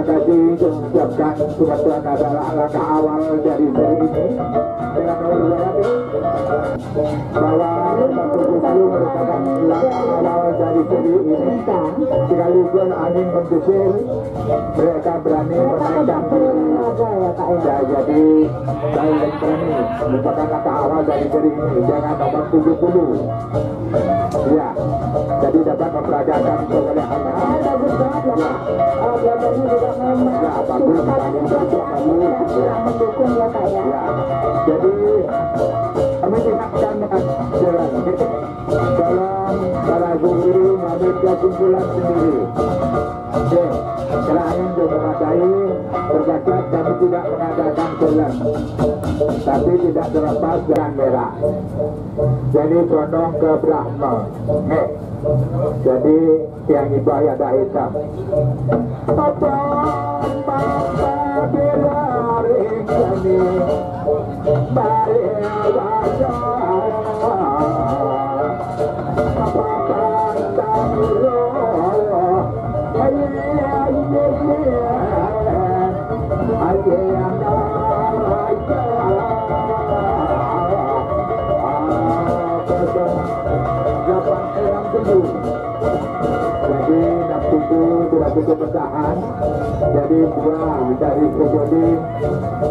Terima kasih. mengucapkan kebetulan adalah langkah awal dari seri ini dengan mengucapkan bahwa satu buku merupakan awal dari seri ini sekalipun angin menggusur mereka berani menaikkan ya jadi saya berani merupakan langkah awal dari seri ini nomor 70 ya jadi dapat memperagakan banget ya gambarnya juga memang Ya, bagus, ya, mendukung ya Pak ya. Ya, jadi kami ingatkan jalan dalam para guru mengambil kesimpulan sendiri. Oke, kerana untuk memadai berbakat kami tidak mengadakan jalan tapi tidak terlepas dengan merah. Jadi condong ke Brahma. Nih, jadi yang ibah ada hitam. Apa dilari चा itu tidak cukup bertahan jadi dua dari kejodi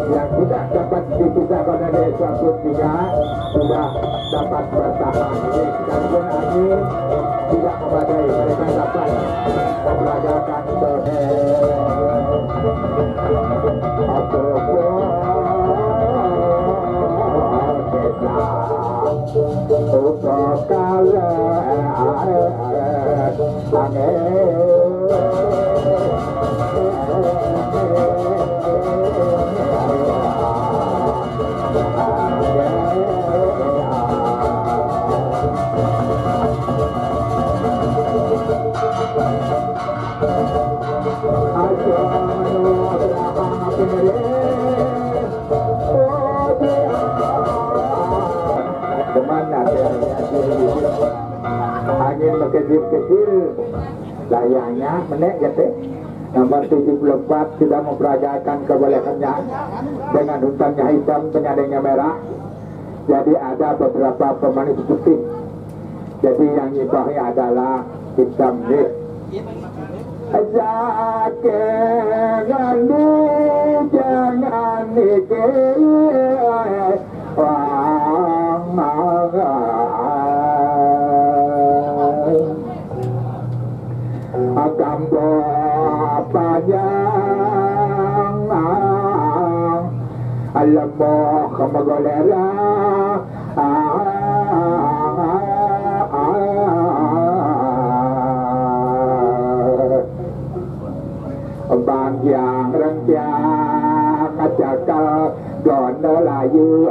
yang tidak dapat dipisahkan dari suatu tiga sudah dapat bertahan. Ini sekalipun angin tidak memadai. Mereka dapat memperagakan Ke mana kecil layaknya menek ya teh. Nomor 74 sudah memperagakan kebolehannya dengan hutannya hitam penyadengnya merah. Jadi ada beberapa pemanis putih. Jadi yang nyibahnya adalah hitam nih Jangan jangan akan panjang alam mo kamagolera bang yang rencang cakal gono layu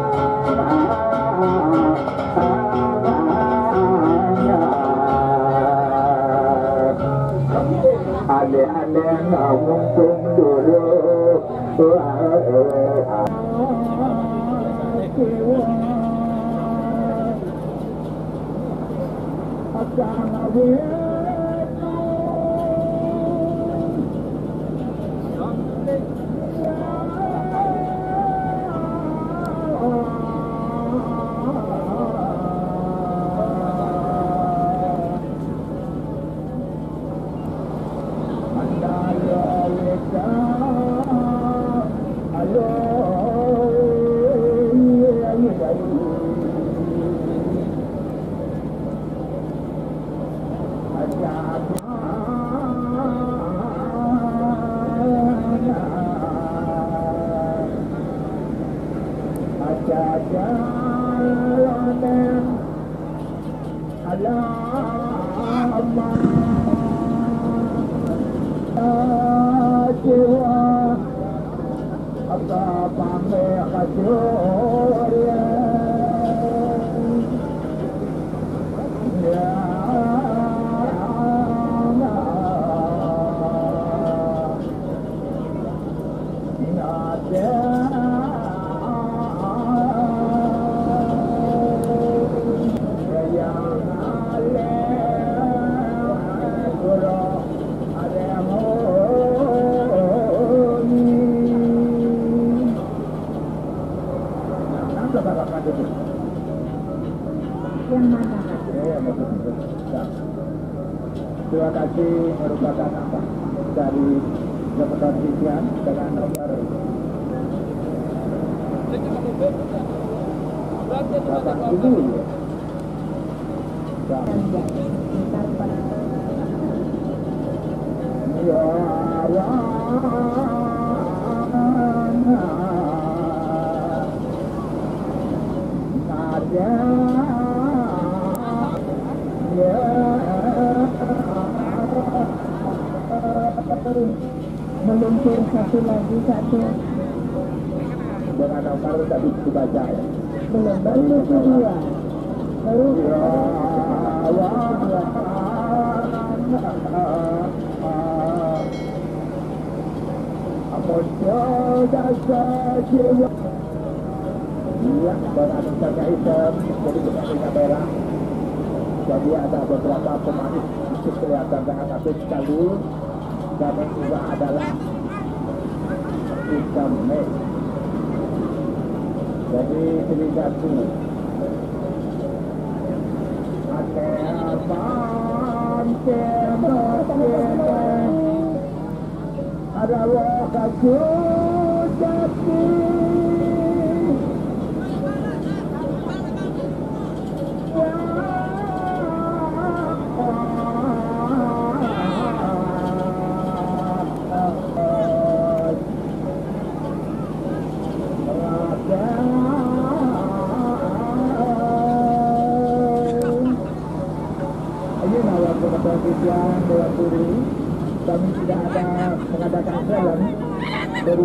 Yeah. Yang Terima kasih merupakan apa? Dari Jabatan Pikiran dengan nomor delapan pada Ya meluncur satu lagi satu dengan nomor tadi dibaca ya. belum baru tujuh dua baru Iya, berada hitam, jadi bukan merah. Jadi ada beberapa pemanis itu kelihatan sangat apik sekali. Dan juga adalah hitam meh. Jadi pilih satu. Ada wakaku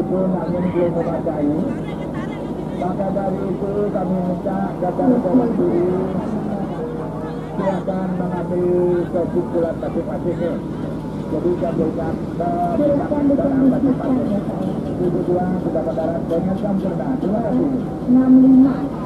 berhubung angin belum memadai maka dari itu kami minta Dewan Guru silakan mengambil kesimpulan masing-masing. Jadi kesimpulan ditunjukkan masing-masing. Ibu dua sudah mendarat dengan sempurna terima kasih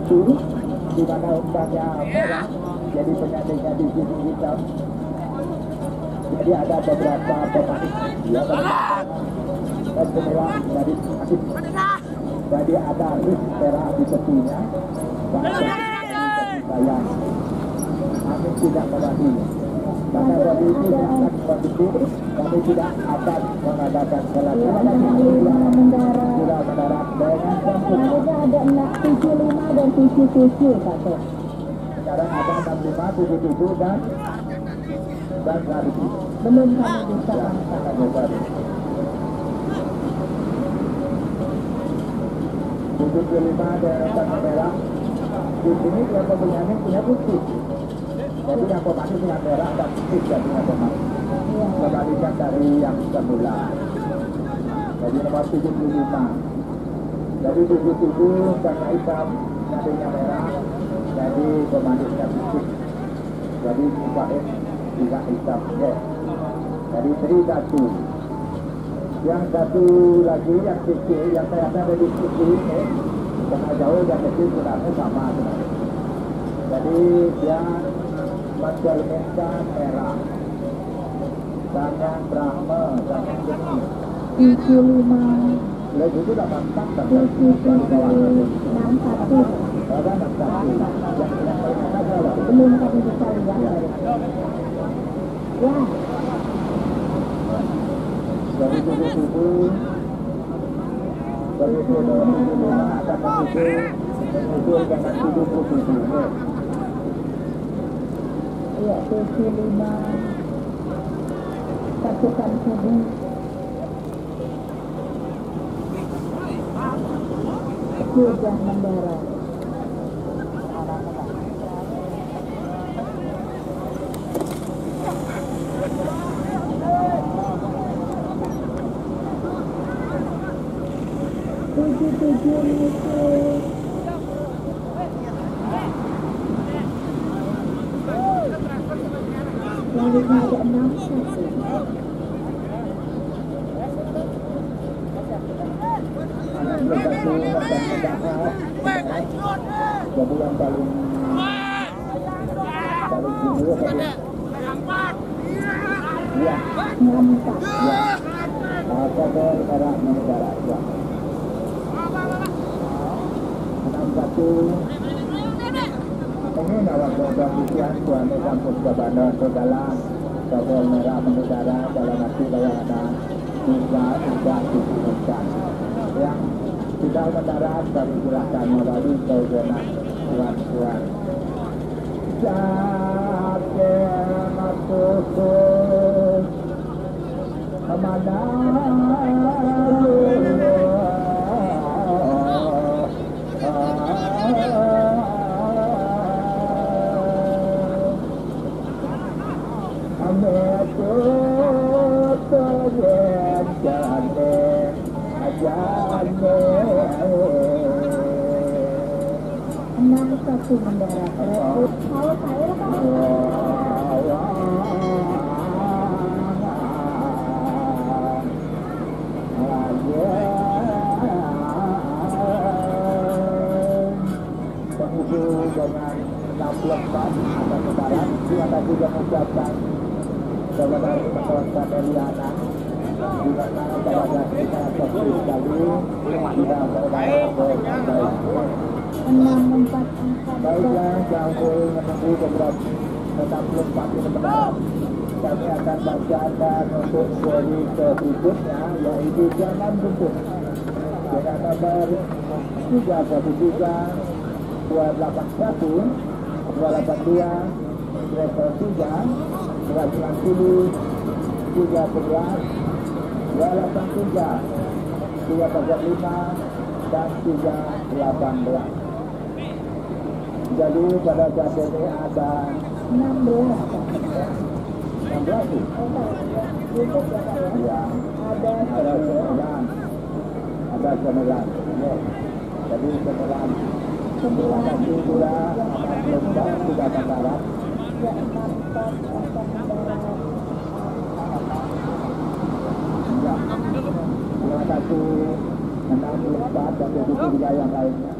Satu di mana umpamanya merah jadi penyandingnya di sini hitam jadi ada beberapa pemain ya dan pemerah dari Akif jadi ada ris merah di tepinya. Dan sayang kami tidak mewakili maka dari itu sangat positif kami tidak akan mengadakan sholat. Sudah mendarat dengan sempurna Harusnya ada lima dan tujuh tujuh satu sekarang ada 65, 77 dan dan 100 belum kami bisa ya, angkat sangat besar. 75 daerah tanah merah. Di sini kelompok penyanyi punya putih jadi yang pemain punya merah dan putih dan punya pemain kembalikan dari yang semula jadi nomor 75 Jadi tujuh tujuh karena hitam, nadinya merah, jadi pemandunya fisik. Jadi mubahin juga hitam. Ya. Jadi tri satu. Yang satu lagi yang kecil, yang ada di sisi ini, karena jauh dan kecil sebenarnya sama. Jadi dia mencerminkan merah jangan Brahma, jangan Geni. 75 61 61 tadi ya. 75 pasukan kubu sudah mendarat. Tujuh tujuh Jadi yang paling paling ya, enam empat ya. Enam satu. Kepolisian suami kampus Gabana Sogalang Kabel merah mengudara dalam bahwa ada tiga tiga yang mendarat silakan melalui enam satu mendarat rekrut kalau saya kan Penghubung dengan 64 ada lebaran Kita juga mengucapkan kepada teman-teman Eliana di mana kepada kita seperti sekali tidak berbaik enam empat empat Baiklah, sambil menunggu beberapa tetap ini mendarat kami akan bacakan untuk seri berikutnya yaitu jangan jemput dengan nomor 313 281 282 level 3 290 13 283 345 dan 318 jadi pada saat ini ada enam belas 16 sih. YouTube ya Pak ada ada sembilan. Ada sembilan. Ya. Jadi sembilan. sembilan Tapi pula anak lomba sudah mendarat. ya enam empat mendarat Ya. Kasih. Enam empat dan tujuh tiga lainnya.